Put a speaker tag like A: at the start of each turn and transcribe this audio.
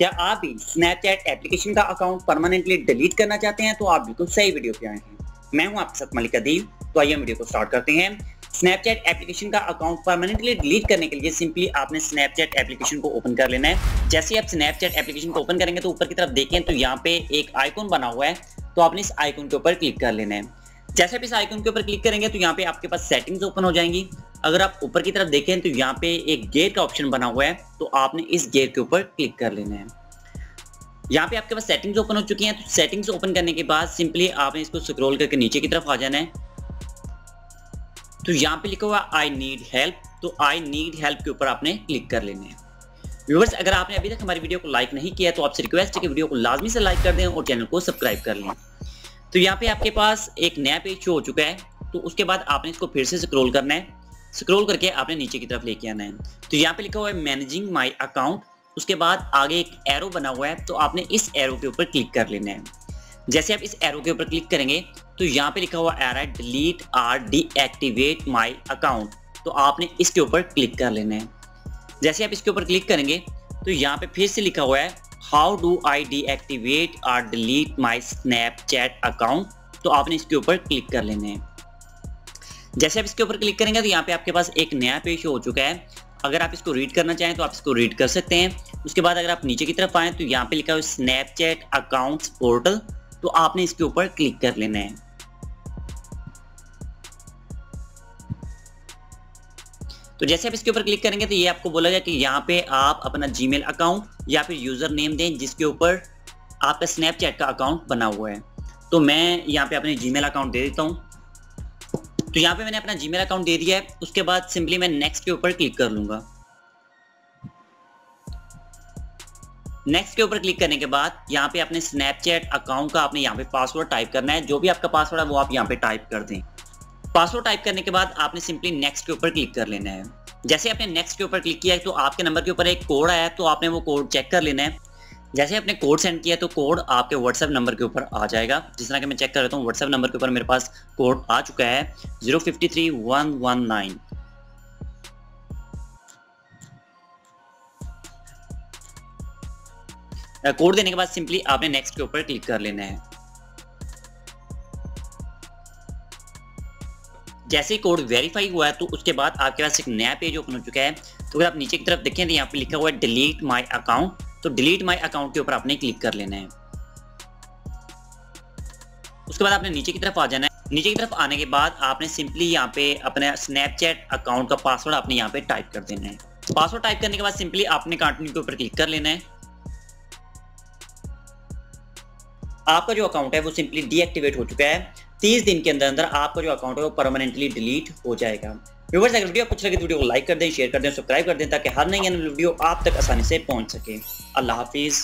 A: क्या आप भी स्नैपचैट एप्लीकेशन का अकाउंट परमानेंटली डिलीट करना चाहते हैं तो आप बिल्कुल सही वीडियो पे आए हैं। मैं हूँ आपके साथ मलिक अदील तो आइए वीडियो को स्टार्ट करते हैं। स्नैपचैट एप्लीकेशन का अकाउंट परमानेंटली डिलीट करने के लिए सिंपली आपने स्नैपचैट एप्लीकेशन को ओपन कर लेना है। जैसे आप स्नैपचैट एप्लीकेशन को ओपन करेंगे तो ऊपर की तरफ़ देखें तो यहाँ पे एक आइकॉन बना हुआ है तो आपने इस आइकॉन के ऊपर क्लिक कर लेना है। जैसे आप इस आइकन के ऊपर क्लिक करेंगे तो यहाँ पे आपके पास सेटिंग्स ओपन हो जाएँगी। अगर आप ऊपर की तरफ़ देखें तो यहाँ पे एक गेट का ऑप्शन बना हुआ है तो आपने इस गेट के ऊपर क्लिक कर लेना है। यहाँ पे आपके पास सेटिंग्स ओपन हो चुकी हैं तो सेटिंग्स ओपन करने के बाद सिंपली आपने इसको स्क्रॉल करके नीचे की तरफ़ आ जाना है। तो यहाँ पे लिखा हुआ आई नीड हेल्प तो आई नीड हेल्प के ऊपर आपने क्लिक कर लेने है। व्यूवर्स अगर आपने अभी तक हमारी वीडियो को लाइक नहीं किया तो आपसे रिक्वेस्ट है कि वीडियो को लाजमी से लाइक कर दें और चैनल को सब्सक्राइब कर लें। तो यहाँ पे आपके पास एक नया पेज शो हो चुका है। तो उसके बाद आपने इसको फिर से स्क्रॉल करना है। स्क्रॉल करके आपने नीचे की तरफ़ लेके आना है। तो यहाँ पे लिखा हुआ है मैनेजिंग माई अकाउंट उसके बाद आगे एक एरो बना हुआ है तो आपने इस एरो के ऊपर क्लिक कर लेना है। जैसे आप इस एरो के ऊपर क्लिक करेंगे तो यहाँ पे लिखा हुआ रहा है delete or deactivate my account तो आपने इसके ऊपर क्लिक कर लेना है। जैसे आप इसके ऊपर क्लिक करेंगे तो यहाँ पे फिर से लिखा हुआ है हाउ डू आई डीएक्टिवेट और डिलीट माई स्नैपचैट अकाउंट तो आपने इसके ऊपर क्लिक कर लेने हैं। जैसे आप इसके ऊपर क्लिक करेंगे तो यहाँ पे आपके पास एक नया पेज हो चुका है। अगर आप इसको रीड करना चाहें तो आप इसको रीड कर सकते हैं। उसके बाद अगर आप नीचे की तरफ़ आए तो यहाँ पे लिखा हुआ स्नैपचैट अकाउंट्स पोर्टल तो आपने इसके ऊपर क्लिक कर लेना है। तो जैसे आप इसके ऊपर क्लिक करेंगे तो ये आपको बोला गया कि यहाँ पे आप अपना जीमेल अकाउंट या फिर यूज़र नेम दें, जिसके ऊपर आपका स्नैपचैट का अकाउंट बना हुआ है। तो मैं यहाँ पे अपने जीमेल अकाउंट दे देता हूँ। तो यहाँ पे मैंने अपना जीमेल अकाउंट दे दिया है। उसके बाद सिंपली मैं नेक्स्ट के ऊपर क्लिक कर लूँगा। नेक्स्ट के ऊपर क्लिक करने के बाद यहाँ पे अपने स्नैपचैट अकाउंट का आपने यहाँ पे पासवर्ड टाइप करना है। जो भी आपका पासवर्ड है, वो आप यहाँ पे टाइप कर दें। पासवर्ड टाइप करने के बाद आपने सिंपली नेक्स्ट के ऊपर क्लिक कर लेना है। जैसे आपने नेक्स्ट के ऊपर क्लिक किया तो आपके नंबर के ऊपर एक कोड आया तो आपने वो कोड चेक कर लेना है। जैसे आपने कोड सेंड किया तो कोड आपके व्हाट्सएप नंबर के ऊपर आ जाएगा। जिस तरह के मैं चेक कर रहा हूँ व्हाट्सएप नंबर के ऊपर मेरे पास कोड आ चुका है zero fifty three one one nine code देने के बाद सिंपली आपने नेक्स्ट के ऊपर क्लिक कर लेना है। जैसे ही कोड वेरीफाई हुआ है तो उसके बाद आपके पास एक नया पेज ओपन हो चुका है। तो अगर आप नीचे की तरफ़ देखें तो यहाँ पे लिखा हुआ है डिलीट माई अकाउंट तो डिलीट माई अकाउंट के ऊपर आपने क्लिक कर लेना है। उसके बाद आपने नीचे की तरफ़ आ जाना है। नीचे की तरफ़ आने के बाद आपने सिंपली यहाँ पे अपने स्नैपचैट अकाउंट का पासवर्ड आपने यहाँ पे टाइप कर देना है। पासवर्ड टाइप करने के बाद सिंपली आपने कंटिन्यू के ऊपर क्लिक कर लेना है। आपका जो अकाउंट है, वो सिंपली डीएक्टिवेट हो चुका है। तीस दिन के अंदर अंदर आपका जो अकाउंट है वो परमानेंटली डिलीट हो जाएगा। व्यूवर्स अगर वीडियो कुछ लगे तो वीडियो को लाइक कर दें शेयर कर दें सब्सक्राइब कर दें ताकि हर नई वीडियो आप तक आसानी से पहुँच सके। अल्लाह हाफिज़।